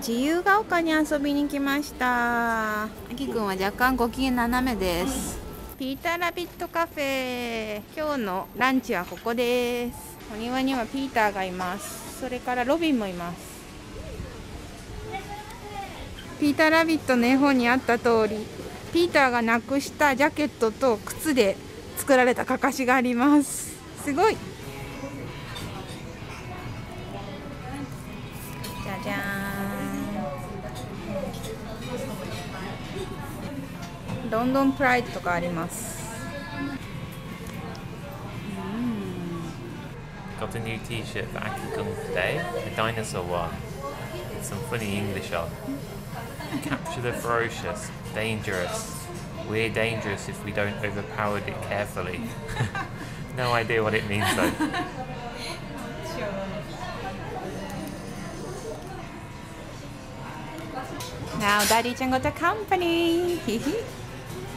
自由が丘に遊びに来ました。あきくんは若干ご機嫌斜めです。ピーターラビットカフェ。今日のランチはここです。お庭にはピーターがいます。それからロビンもいます。ピーターラビットの絵本にあった通りピーターがなくしたジャケットと靴で作られたかかしがあります。すごい。じゃじゃーんロンドンプライドとかあります Got a new t-shirt for Akikun today, a dinosaur one. With some funny English on. Capture the ferocious, dangerous. We're dangerous if we don't overpower it carefully. no idea what it means though. Now Daddy Chan got a company.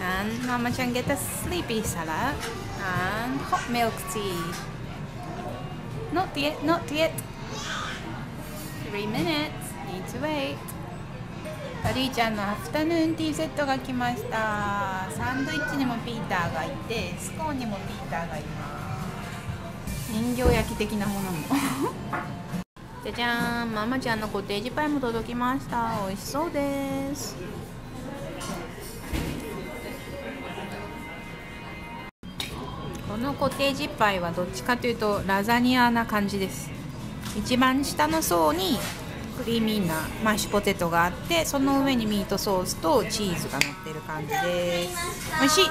And Mama Chan get a sleepy salad and hot milk tea. Not yet, not yet. Three minutes. Need to wait. ダディちゃんのアフタヌーンティーセットが来ました。サンドイッチにもピーターがいて、スコーンにもピーターがいます。人形焼き的なものも。じゃじゃーん、ママちゃんのコテージパイも届きました。美味しそうです。このコテージパイはどっちかというとラザニアな感じです。一番下の層にクリーミーなマッシュポテトがあって、その上にミートソースとチーズが乗ってる感じです。美味しい。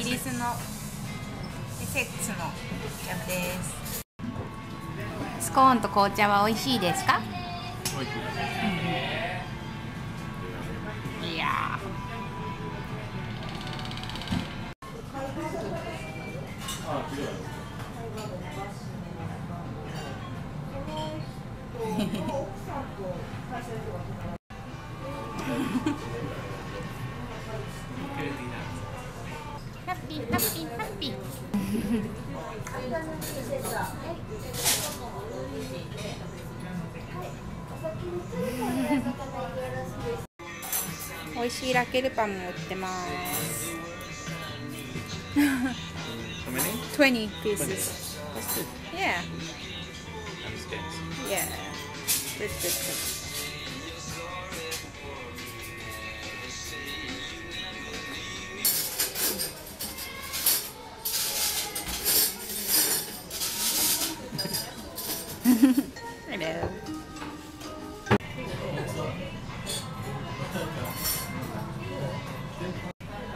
イギリスのエセックスのジャムです。スコーンと紅茶は美味しいですか？いラッピ、ラッピ、ラッピ美味しいラケルパンも売ってます。20 pieces。Good, good, good. Hello.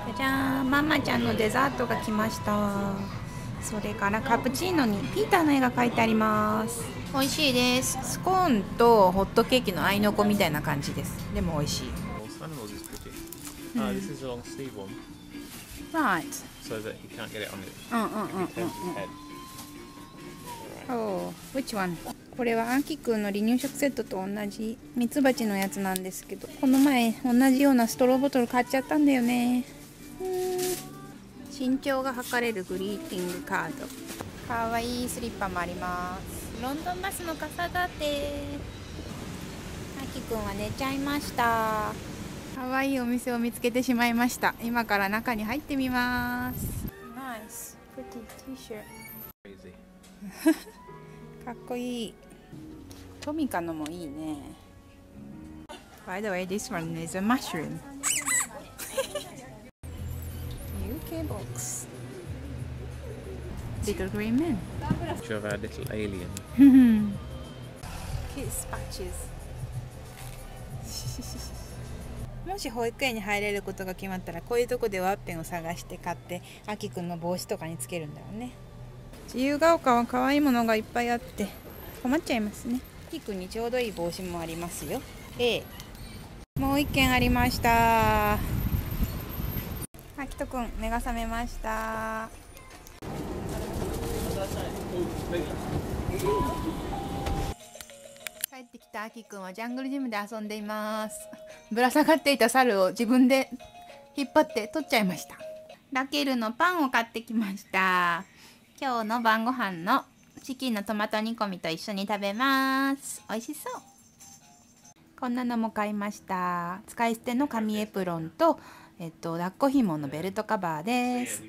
じゃじゃんママちゃんのデザートが来ましたそれからカプチーノにピーターの絵が描いてあります。美味しいです。スコーンとホットケーキの合いの子みたいな感じです。でも美味しい. Ah, Right. So that you can't get it on it. うんうんうんうん Turns its head. Oh, which one? これはアキくんの離乳食セットと同じ。ミツバチのやつなんですけど。この前同じようなストローボトル買っちゃったんだよね身長が測れるグリーティングカードかわいいスリッパもありますロンドンバスの傘だってアキくんは寝ちゃいましたかわいいお店を見つけてしまいました今から中に入ってみますナイス pretty t-shirt Crazy. かっこいい。トミカのもいいね。By the way, this one is a mushroom. UK box. Little green man. Picture of our little alien. Kids patches. もし保育園に入れることが決まったらこういうとこでワッペンを探して買ってあきくんの帽子とかにつけるんだよね自由が丘は可愛いものがいっぱいあって困っちゃいますねあきくんにちょうどいい帽子もありますよ A もう一件ありましたあきとくん目が覚めました。帰ってきたあきくんはジャングルジムで遊んでいます。ぶら下がっていた猿を自分で引っ張って取っちゃいました。ラケルのパンを買ってきました。今日の晩ご飯のチキンのトマト煮込みと一緒に食べます。美味しそうこんなのも買いました。使い捨ての紙エプロンとえっと抱っこ紐のベルトカバーです